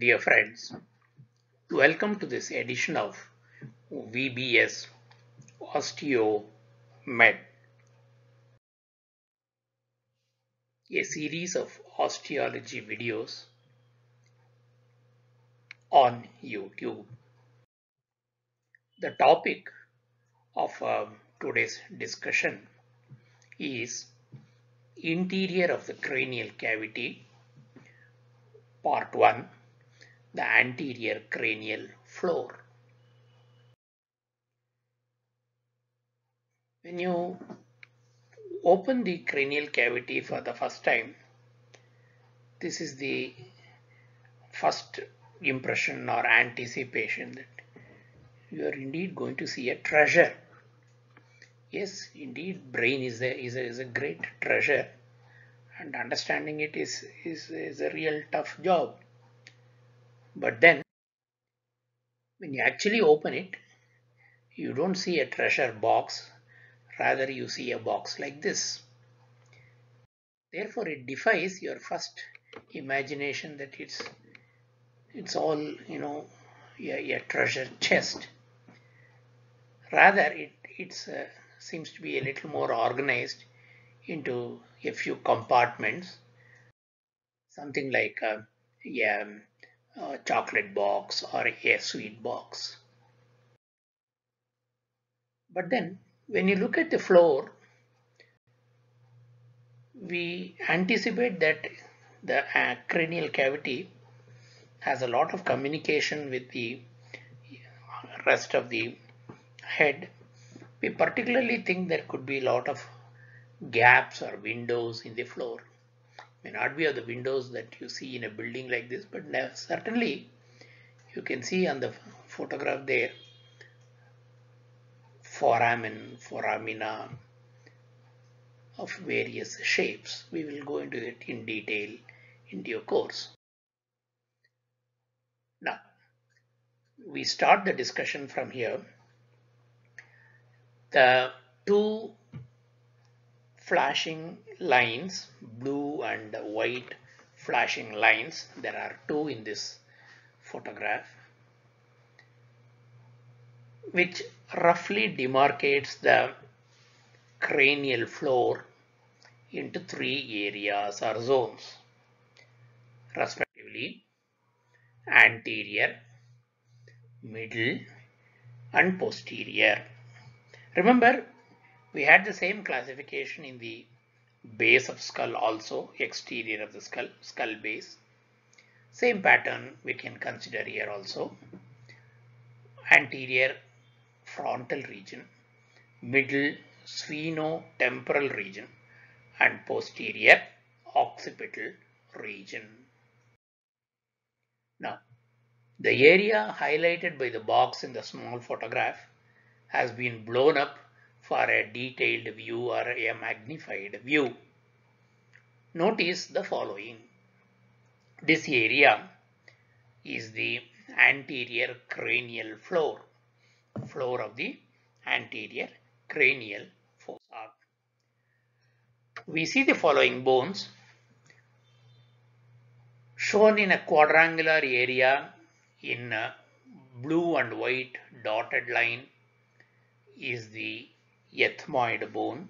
Dear friends, welcome to this edition of VBS OsteoMed, a series of osteology videos on YouTube. The topic of uh, today's discussion is interior of the cranial cavity, part 1 the anterior cranial floor. When you open the cranial cavity for the first time, this is the first impression or anticipation that you are indeed going to see a treasure. Yes, indeed, brain is a, is a, is a great treasure and understanding it is, is, is a real tough job. But then when you actually open it, you don't see a treasure box, rather you see a box like this. Therefore, it defies your first imagination that it's it's all you know a, a treasure chest. Rather, it it's uh, seems to be a little more organized into a few compartments, something like uh, yeah a chocolate box or a sweet box. But then when you look at the floor, we anticipate that the uh, cranial cavity has a lot of communication with the rest of the head. We particularly think there could be a lot of gaps or windows in the floor may not be of the windows that you see in a building like this, but certainly you can see on the photograph there foramen, foramina of various shapes. We will go into it in detail in due course. Now, we start the discussion from here. The two flashing lines, blue and white flashing lines. There are two in this photograph which roughly demarcates the cranial floor into three areas or zones respectively anterior, middle and posterior. Remember we had the same classification in the base of skull also, exterior of the skull, skull base. Same pattern we can consider here also. Anterior frontal region, middle sphenotemporal region and posterior occipital region. Now, the area highlighted by the box in the small photograph has been blown up for a detailed view or a magnified view. Notice the following. This area is the anterior cranial floor, floor of the anterior cranial fossa. We see the following bones shown in a quadrangular area in a blue and white dotted line is the ethmoid bone.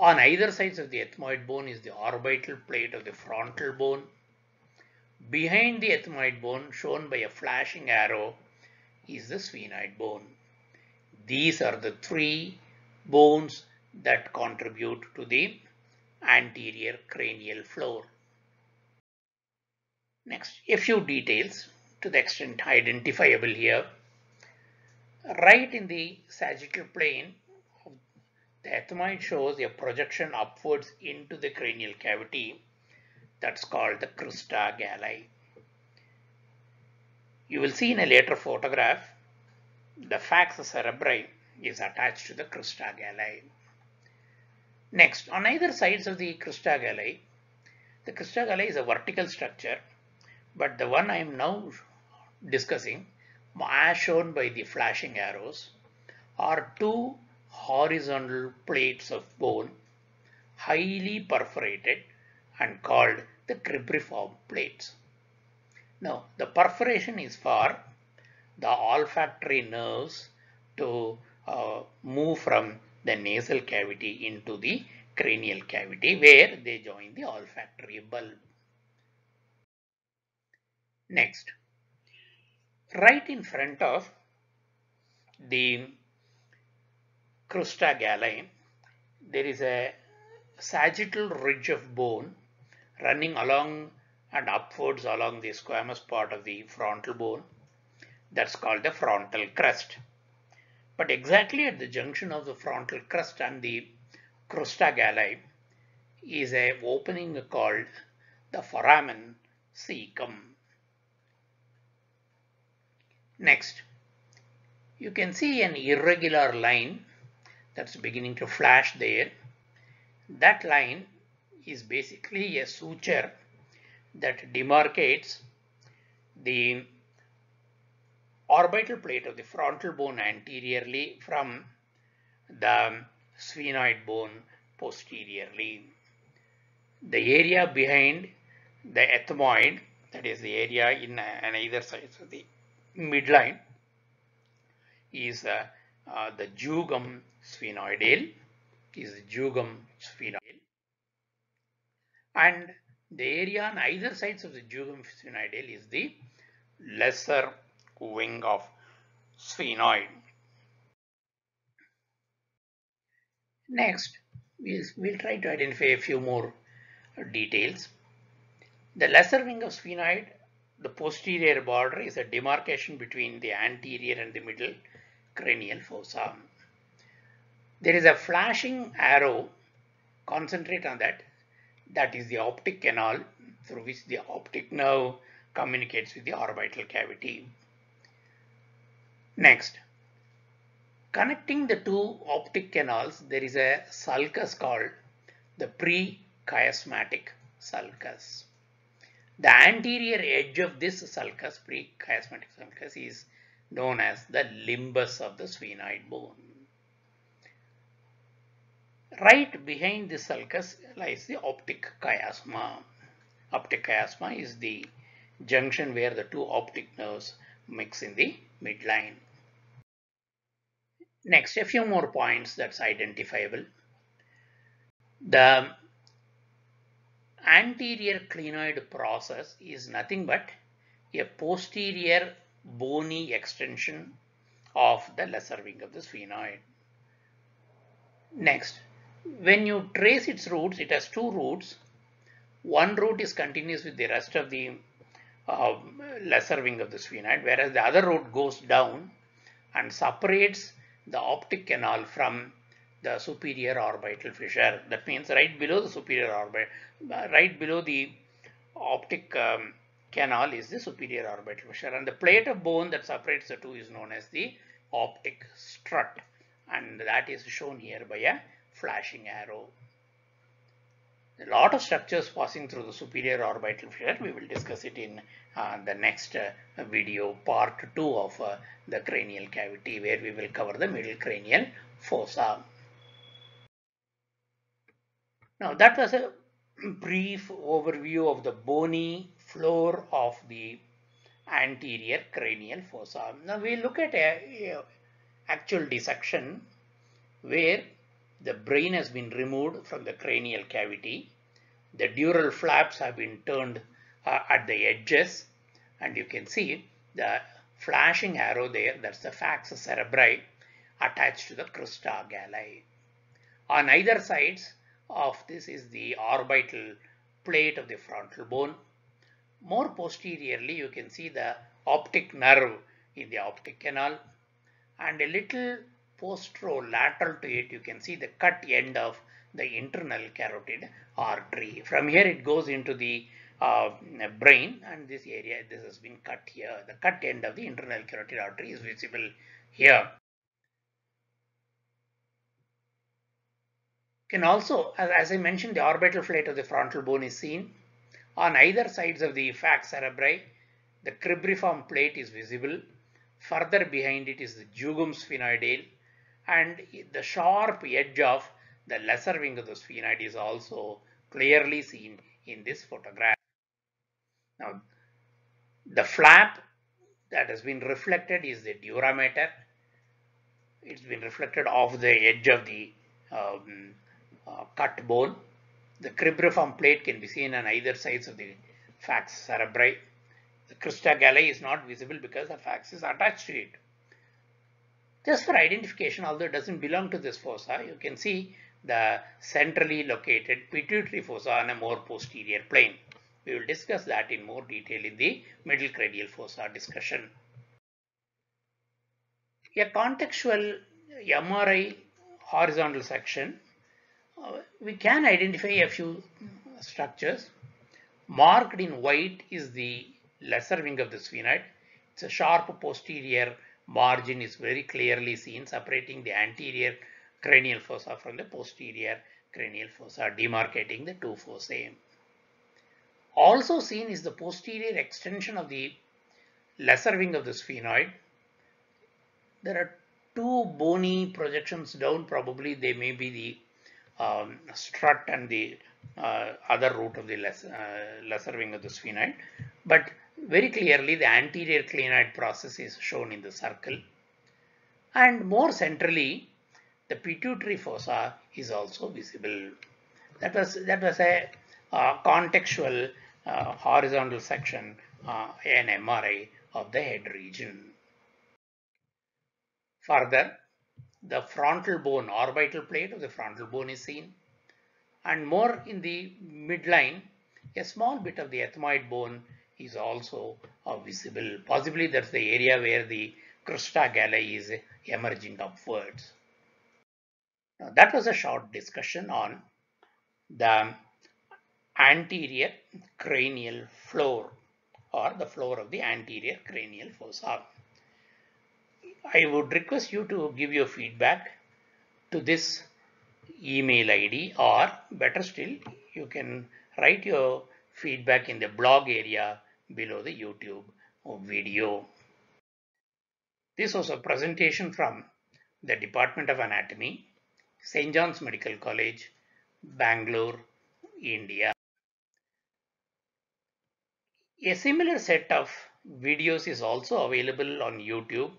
On either sides of the ethmoid bone is the orbital plate of the frontal bone. Behind the ethmoid bone, shown by a flashing arrow, is the sphenoid bone. These are the three bones that contribute to the anterior cranial floor. Next, a few details to the extent identifiable here Right in the sagittal plane, the ethmoid shows a projection upwards into the cranial cavity that's called the crista galli. You will see in a later photograph, the falx cerebri is attached to the crista galli. Next, on either sides of the crista galli, the crista galli is a vertical structure, but the one I am now discussing as shown by the flashing arrows, are two horizontal plates of bone highly perforated and called the cribriform plates. Now, the perforation is for the olfactory nerves to uh, move from the nasal cavity into the cranial cavity where they join the olfactory bulb. Next, right in front of the crista galli, there is a sagittal ridge of bone running along and upwards along the squamous part of the frontal bone. That's called the frontal crest. But exactly at the junction of the frontal crest and the crista galli is a opening called the foramen caecum. Next, you can see an irregular line that's beginning to flash there. That line is basically a suture that demarcates the orbital plate of the frontal bone anteriorly from the sphenoid bone posteriorly. The area behind the ethmoid, that is the area in uh, on either side of the midline, is uh, uh, the jugum sphenoidale, is the jugum sphenoidale, and the area on either sides of the jugum sphenoidale is the lesser wing of sphenoid. Next, we'll, we'll try to identify a few more details. The lesser wing of sphenoid, the posterior border is a demarcation between the anterior and the middle cranial fossa. There is a flashing arrow, concentrate on that, that is the optic canal through which the optic nerve communicates with the orbital cavity. Next, connecting the two optic canals, there is a sulcus called the prechiasmatic sulcus. The anterior edge of this sulcus, prechiasmatic sulcus, is known as the limbus of the sphenoid bone. Right behind the sulcus lies the optic chiasma. Optic chiasma is the junction where the two optic nerves mix in the midline. Next, a few more points that's identifiable. The anterior clinoid process is nothing but a posterior bony extension of the lesser wing of the sphenoid. Next, when you trace its roots, it has two roots. One root is continuous with the rest of the uh, lesser wing of the sphenoid, whereas the other root goes down and separates the optic canal from the superior orbital fissure. That means right below the superior orbit, right below the optic um, canal is the superior orbital fissure and the plate of bone that separates the two is known as the optic strut and that is shown here by a flashing arrow. A lot of structures passing through the superior orbital fissure. We will discuss it in uh, the next uh, video, part 2 of uh, the cranial cavity, where we will cover the middle cranial fossa. Now, that was a brief overview of the bony floor of the anterior cranial fossa. Now, we look at a, a actual dissection where the brain has been removed from the cranial cavity. The dural flaps have been turned uh, at the edges and you can see the flashing arrow there, that's the falx cerebri attached to the crista galli. On either sides of this is the orbital plate of the frontal bone. More posteriorly, you can see the optic nerve in the optic canal and a little posterolateral to it, you can see the cut end of the internal carotid artery. From here, it goes into the uh, brain and this area, this has been cut here. The cut end of the internal carotid artery is visible here. Can also, as, I mentioned, the orbital plate of the frontal bone is seen. On either sides of the falx cerebri, the cribriform plate is visible. Further behind it is the jugum sphenoidale and the sharp edge of the lesser wing of the sphenoid is also clearly seen in this photograph. Now, The flap that has been reflected is the dura mater. It's been reflected off the edge of the um, uh, cut bone. The cribriform plate can be seen on either sides of the falx cerebri. The crista galli is not visible because the falx is attached to it. Just for identification, although it doesn't belong to this fossa, you can see the centrally located pituitary fossa on a more posterior plane. We will discuss that in more detail in the middle cranial fossa discussion. A contextual MRI horizontal section, Uh, we can identify a few structures. Marked in white is the lesser wing of the sphenoid. It's a sharp posterior margin is very clearly seen separating the anterior cranial fossa from the posterior cranial fossa, demarcating the two fossae. Also seen is the posterior extension of the lesser wing of the sphenoid. There are two bony projections down, probably they may be the um, strut and the uh, other root of the less, uh, lesser wing of the sphenoid. But very clearly the anterior clinoid process is shown in the circle. And more centrally, the pituitary fossa is also visible. That was, that was a uh, contextual uh, horizontal section, uh, an MRI of the head region. Further, the frontal bone, orbital plate of the frontal bone is seen. And more in the midline, a small bit of the ethmoid bone is also uh, visible. Possibly that's the area where the crista galli is emerging upwards. Now, that was a short discussion on the anterior cranial floor or the floor of the anterior cranial fossa. I would request you to give your feedback to this email ID or better still you can write your feedback in the blog area below the YouTube video. This was a presentation from the Department of Anatomy, St. John's Medical College, Bangalore, India. A similar set of videos is also available on YouTube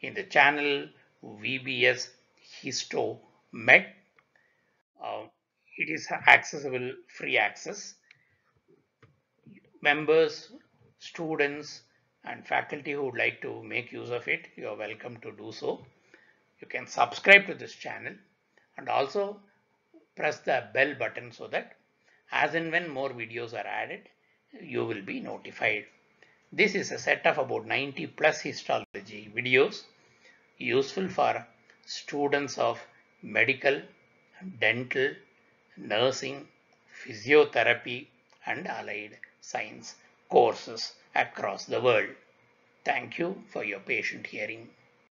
in the channel VBS Histo Med. Uh, it is accessible free access. Members, students and faculty who would like to make use of it, you are welcome to do so. You can subscribe to this channel and also press the bell button so that as and when more videos are added, you will be notified. This is a set of about 90 plus histology videos useful for students of medical, dental, nursing, physiotherapy and allied science courses across the world. Thank you for your patient hearing.